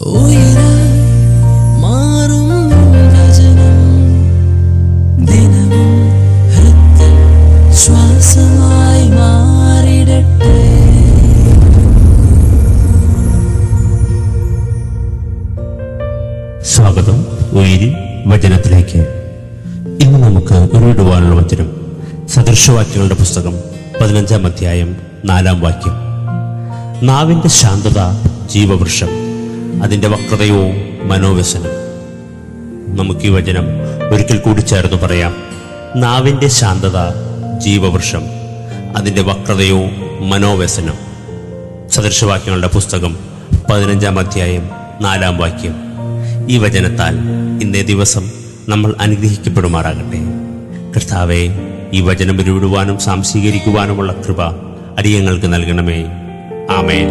സ്വാഗതം. ഉയരി വചനത്തിലേക്ക്. ഇന്ന് നമുക്ക് ഉരുവിടുവാനുള്ള വചനം. സദൃശവാക്യങ്ങളുടെ പുസ്തകം പതിനഞ്ചാം അധ്യായം നാലാം വാക്യം. നാവിന്റെ ശാന്തത ജീവവൃക്ഷം. അതിന്റെ വക്രതയോ മനോവ്യസനം നമുക്ക് ഈ വചനം ഒരിക്കൽ കൂടി ചേർന്ന് പറയാം. നാവിന്റെ ശാന്തത ജീവവൃക്ഷം അതിന്റെ വക്രതയോ മനോവ്യസനം. സദൃശവാക്യങ്ങളുടെ പുസ്തകം പതിനഞ്ചാം അധ്യായം നാലാം വാക്യം. ഈ വചനത്താൽ ഇന്നേ ദിവസം നമ്മൾ അനുഗ്രഹിക്കപ്പെടുമാറാകട്ടെ. കർത്താവെ ഈ വചനം വിരുവിടുവാനും സാംശീകരിക്കുവാനുമുള്ള കൃപ അടിയങ്ങൾക്ക് നൽകണമേ. ആമേൻ.